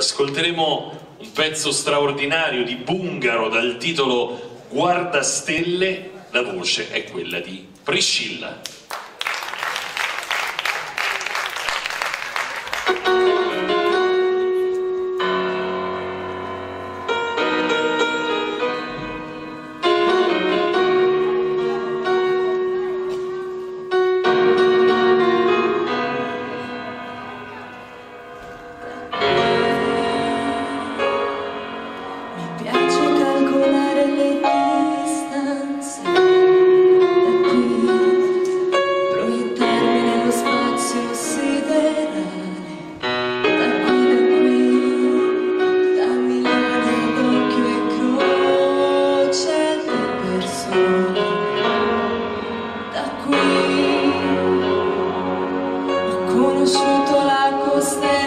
ascolteremo un pezzo straordinario di Bungaro dal titolo Guarda stelle, la voce è quella di Priscilla. orvosú találkoztál,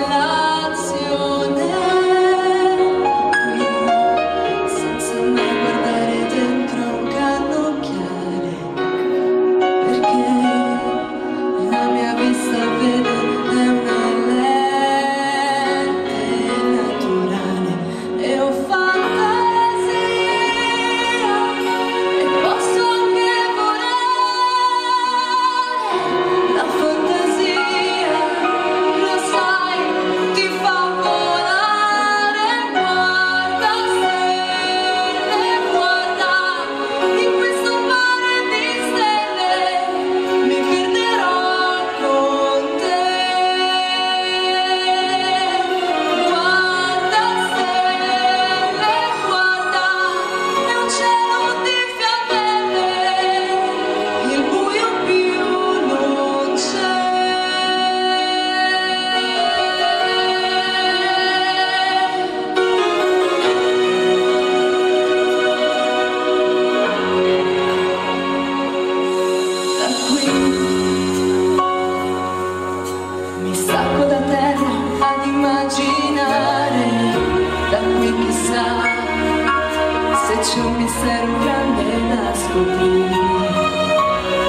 c'è un mistero grande da scoprire.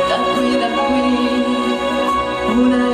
Da qui, da qui, una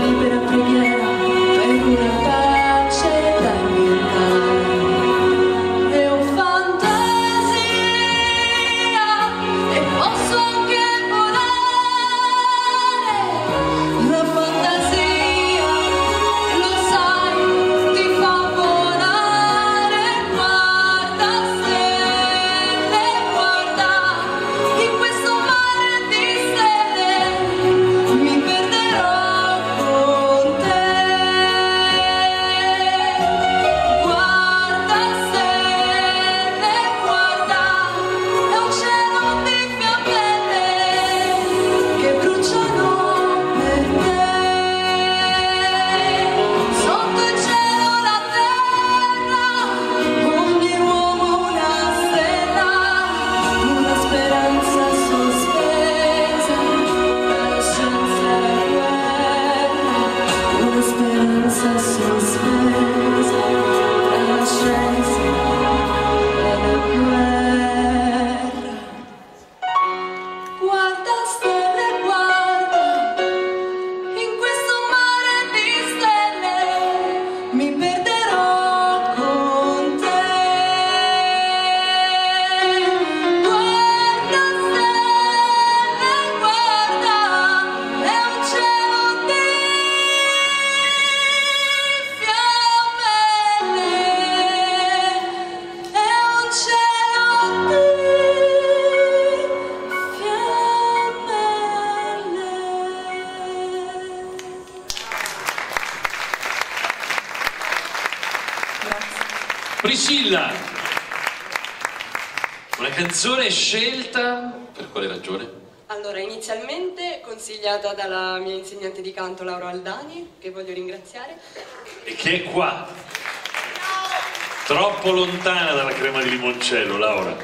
Priscilla, una canzone scelta per quale ragione? Allora, inizialmente consigliata dalla mia insegnante di canto Laura Aldani, che voglio ringraziare. E che è qua, troppo lontana dalla crema di limoncello, Laura.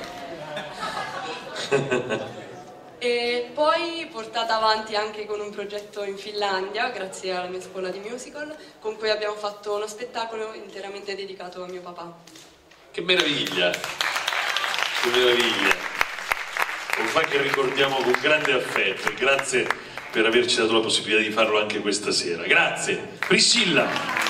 E poi portata avanti anche con un progetto in Finlandia, grazie alla mia scuola di musical, con cui abbiamo fatto uno spettacolo interamente dedicato a mio papà. Che meraviglia, che meraviglia. Un fa che ricordiamo con grande affetto e grazie per averci dato la possibilità di farlo anche questa sera. Grazie. Priscilla.